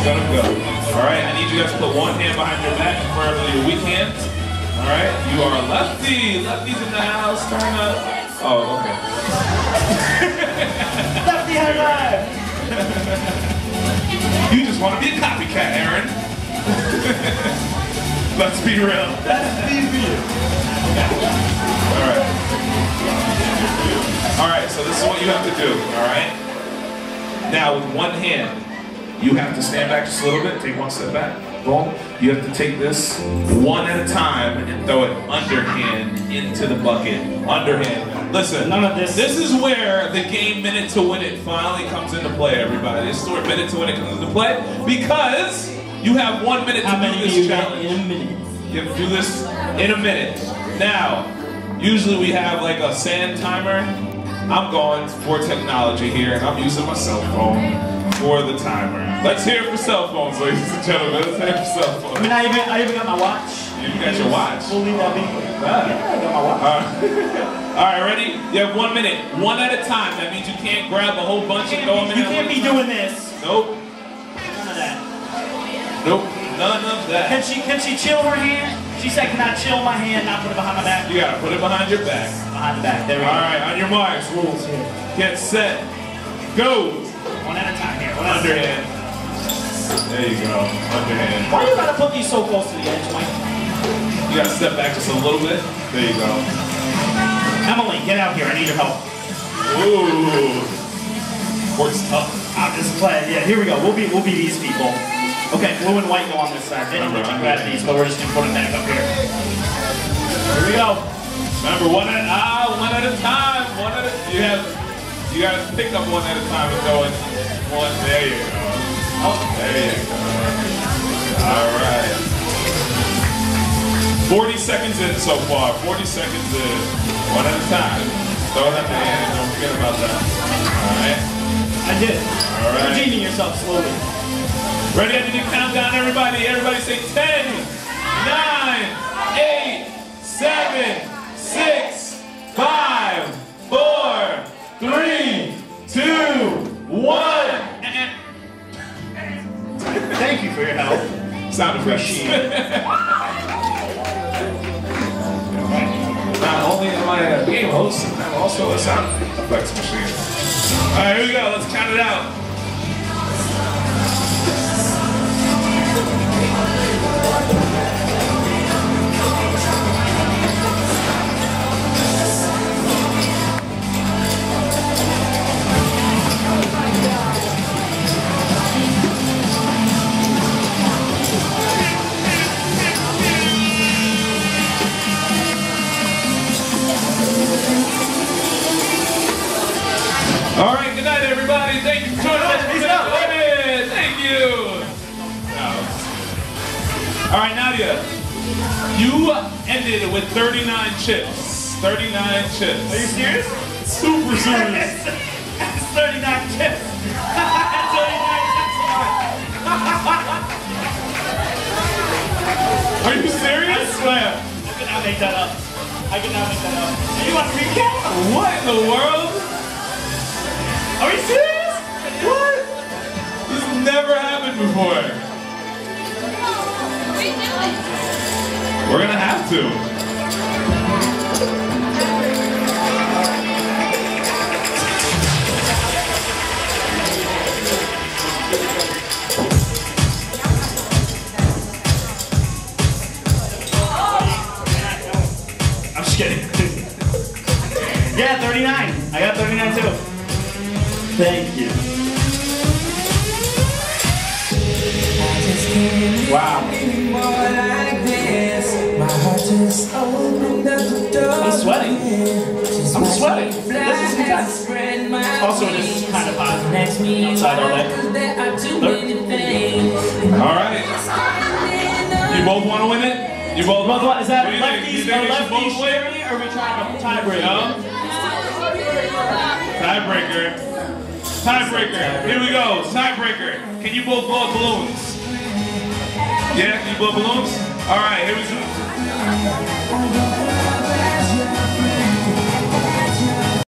It's gonna go. All right, I need you guys to put one hand behind your back, preferably your weak hand. All right, you are a lefty. Lefties in the house. Turn up. Oh, okay. Lefty high five! You just want to be a copycat, Aaron. Let's be real. That's easy. All right. All right, so this is what you have to do, all right? Now, with one hand, you have to stand back just a little bit, take one step back, boom. You have to take this one at a time and throw it underhand into the bucket. Underhand. Listen, None of this. This is where the game Minute to Win It finally comes into play, everybody. This is where Minute to Win It comes into play because you have one minute to many do this challenge. in a minute? You have to do this in a minute. Now, usually we have like a sand timer. I'm going for technology here, and I'm using my cell phone for the timer. Let's hear it for cell phones, ladies and gentlemen. Let's hear it for cell phones. I mean, I even, I even got my watch. You got your watch. We'll leave that be. Ah. Yeah, I got my watch. All right. All right, ready? You have one minute, one at a time. That means you can't grab a whole bunch and go in You can't be doing this. Nope, None of that. nope, none of that. Can she, can she chill her hand? She said, can I chill my hand, not put it behind my back? You gotta put it behind your back. Behind the back. There we All go. right, on your marks, rules here. Get set, go. One at a time here. One at a time. Underhand. There you go. Underhand. Why you gotta put these so close to the edge, Mike? You gotta step back just a little bit. There you go. Emily, get out here. I need your help. Ooh. Court's tough. I'm just playing. Yeah, here we go. We'll be we'll be these people. Okay, blue and white go on this side. They don't let you grab these, but we're just gonna put it back up here. Here we go. Remember, one at ah, one at a time. One at a. You have. You gotta pick up one at a time and go in. One. There you go. Oh, there you go. All right. 40 seconds in so far. 40 seconds in. One at a time. Throw it at the end. Don't forget about that. All right. I did. All right. Redeeming yourself slowly. Ready after the countdown, everybody. Everybody say 10, Sound effects. Not only am I a game host, I'm also a sound effects machine. All right, here we go. Let's count it out. All right, Nadia, you ended with 39 chips. 39 chips. Are you serious? super serious? That's 39 chips. 39 chips. Are you serious? I swear. I could not make that up. I could not make that up. You want to recap? What in the world? Are you serious? What? This has never happened before. We're gonna have to. I'm just kidding. yeah, 39. I got 39 too. Thank you. Wow. I'm sweating. I'm sweating. This is intense. Also, it is kind of hot outside all day. All right. You both want to win it? You both Both what? Is that What do you think? lefties or lefties both win? sharing, or are we trying to tiebreaker? No? Tiebreaker. Tiebreaker. Here we go. Tiebreaker. Can you both blow balloons? Yeah, can you blow balloons? All right, here we go. Tay